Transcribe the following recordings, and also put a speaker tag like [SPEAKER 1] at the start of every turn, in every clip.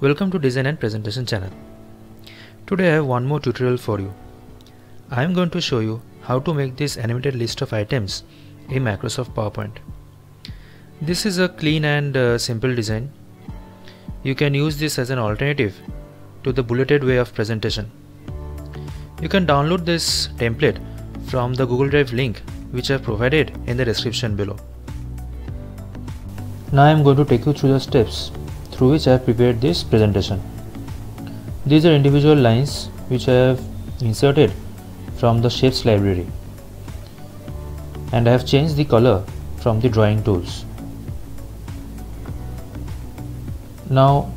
[SPEAKER 1] Welcome to Design and Presentation channel. Today I have one more tutorial for you. I am going to show you how to make this animated list of items in Microsoft PowerPoint. This is a clean and uh, simple design. You can use this as an alternative to the bulleted way of presentation. You can download this template from the Google Drive link which I have provided in the description below. Now I am going to take you through the steps through which I have prepared this presentation. These are individual lines which I have inserted from the shapes library and I have changed the color from the drawing tools. Now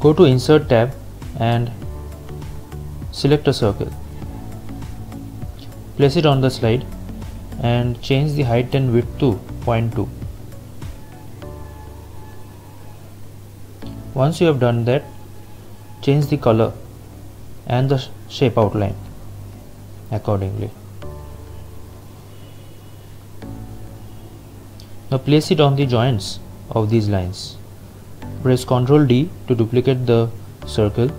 [SPEAKER 1] go to insert tab and select a circle. Place it on the slide and change the height and width to 0.2. Once you have done that, change the color and the shape outline accordingly. Now place it on the joints of these lines. Press Ctrl D to duplicate the circle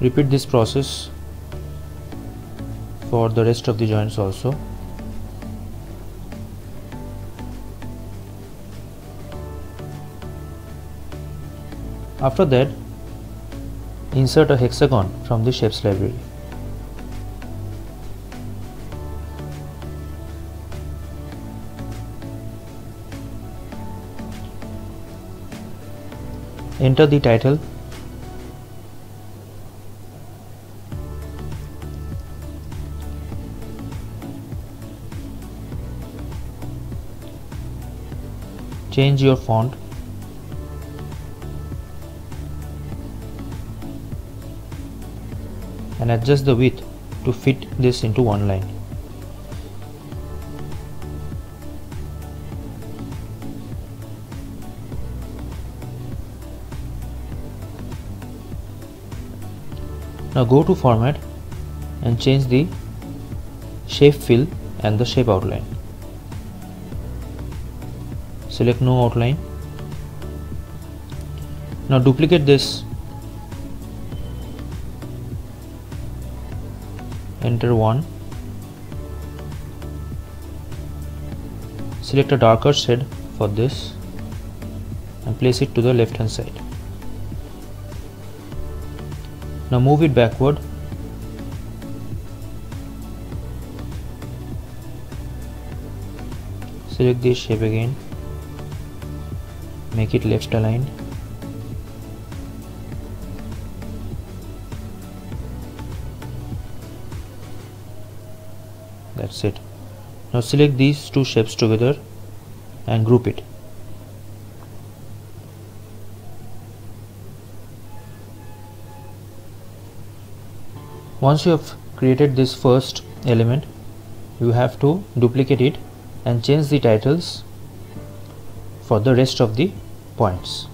[SPEAKER 1] repeat this process for the rest of the joints also. After that insert a hexagon from the shapes library. Enter the title change your font. And adjust the width to fit this into one line. Now go to format and change the shape fill and the shape outline select no outline. Now duplicate this. Enter 1 select a darker shade for this and place it to the left hand side. Now move it backward. Select this shape again make it left aligned. That's it. Now select these two shapes together and group it. Once you have created this first element you have to duplicate it and change the titles for the rest of the points.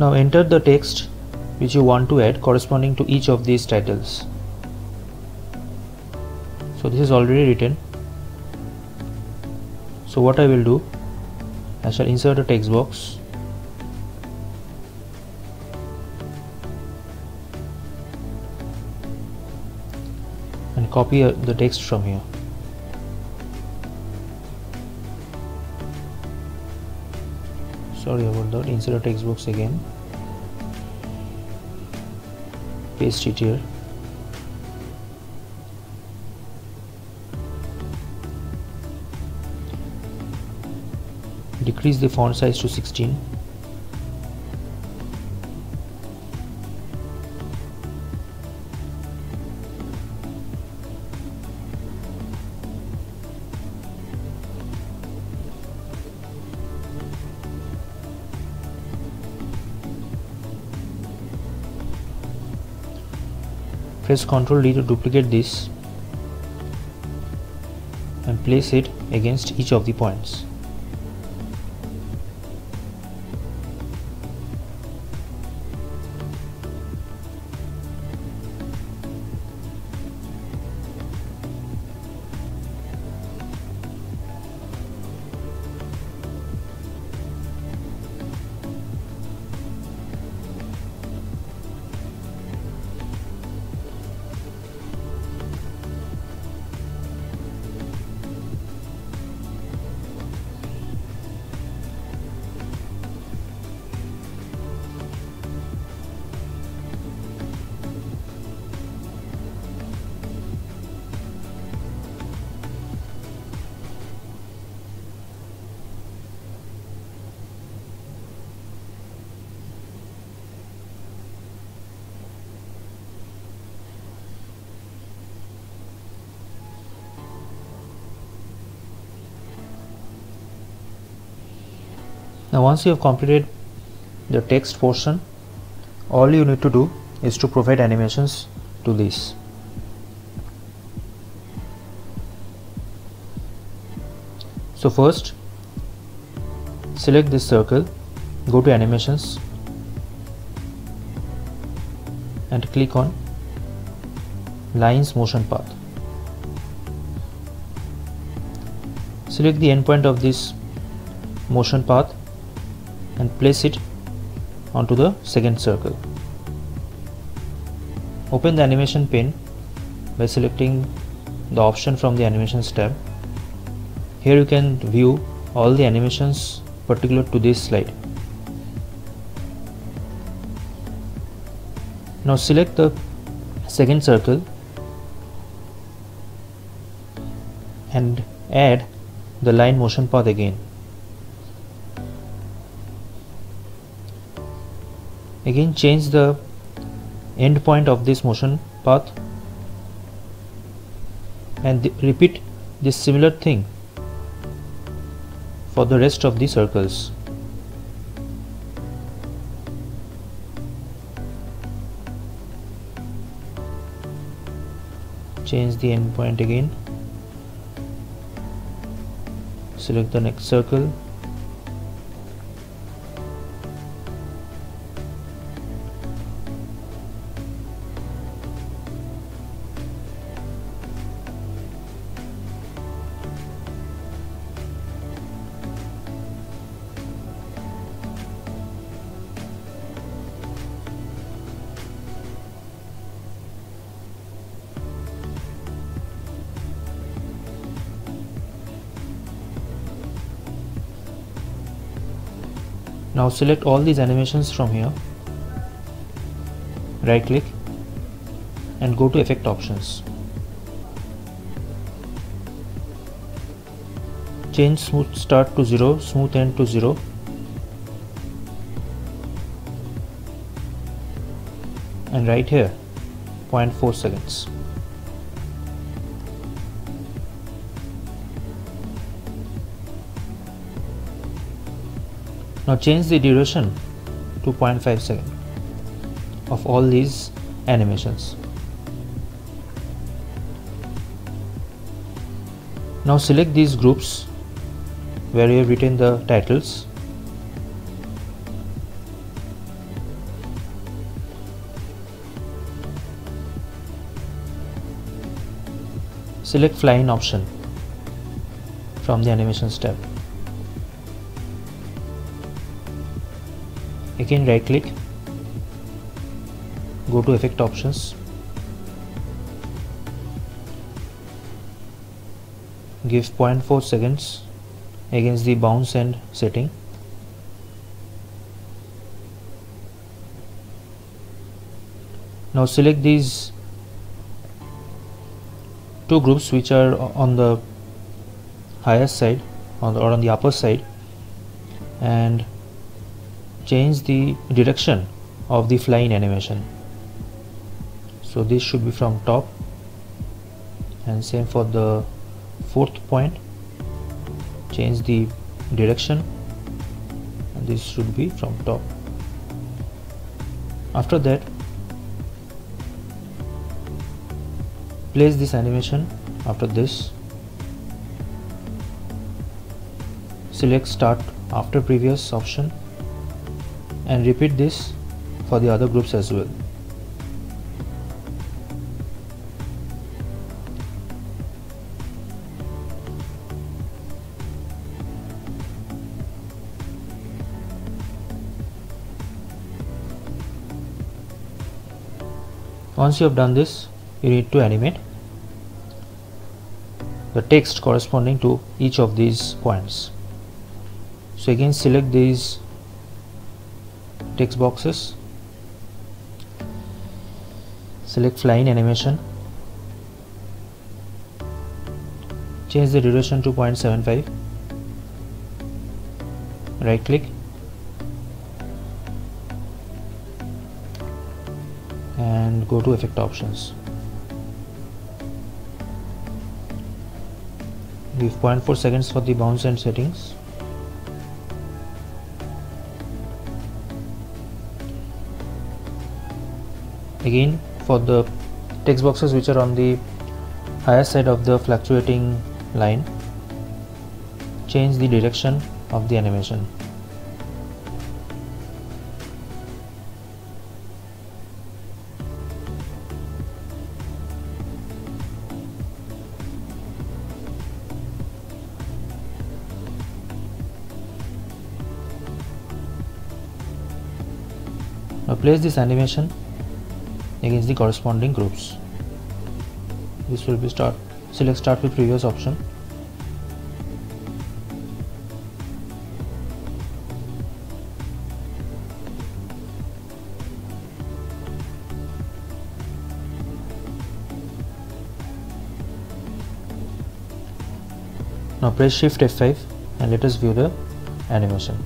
[SPEAKER 1] Now enter the text which you want to add corresponding to each of these titles. So this is already written. So what I will do, I shall insert a text box and copy uh, the text from here sorry about that insert a text box again. Paste it here. Decrease the font size to 16 press ctrl D to duplicate this and place it against each of the points now once you have completed the text portion all you need to do is to provide animations to this so first select this circle go to animations and click on lines motion path. Select the endpoint of this motion path and place it onto the second circle. Open the animation pane by selecting the option from the animations tab. Here you can view all the animations particular to this slide. Now select the second circle and add the line motion path again. Again change the end point of this motion path and repeat this similar thing for the rest of the circles. Change the end point again. Select the next circle now select all these animations from here. Right click and go to effect options. Change smooth start to 0 smooth end to 0 and right here 0.4 seconds Now change the duration to 0.5 second of all these animations. Now select these groups where you have written the titles select fly in option from the animations tab again right click. Go to effect options. Give 0.4 seconds against the bounce end setting. Now select these two groups which are on the highest side on the, or on the upper side and change the direction of the flying animation. So this should be from top. And same for the fourth point. Change the direction. And this should be from top. After that place this animation after this. Select start after previous option and repeat this for the other groups as well. Once you have done this you need to animate the text corresponding to each of these points. So again select these text boxes. Select flying animation. Change the duration to 0.75 right click. And go to effect options. Give 0.4 seconds for the bounce and settings again for the text boxes which are on the higher side of the fluctuating line change the direction of the animation. Now place this animation against the corresponding groups. This will be start select start with previous option. Now press shift F5 and let us view the animation.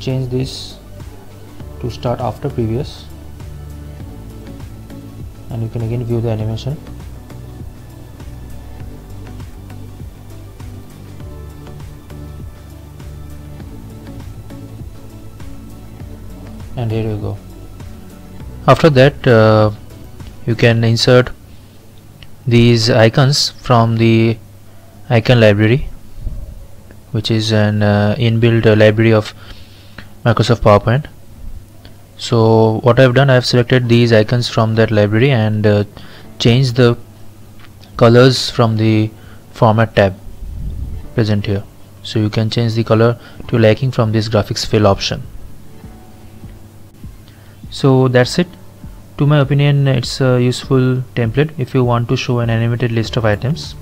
[SPEAKER 1] Change this to start after previous. And you can again view the animation. And here you go. After that uh, you can insert these icons from the icon library which is an uh, inbuilt uh, library of Microsoft PowerPoint. So what I've done I've selected these icons from that library and uh, changed the colors from the format tab present here. So you can change the color to liking from this graphics fill option. So that's it. To my opinion it's a useful template if you want to show an animated list of items.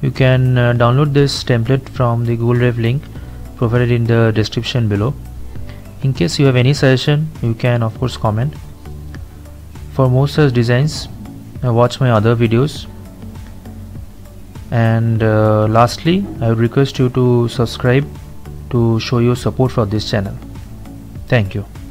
[SPEAKER 1] You can uh, download this template from the Google Drive link provided in the description below in case you have any suggestion you can of course comment. For more such designs uh, watch my other videos. And uh, lastly I would request you to subscribe to show your support for this channel. Thank you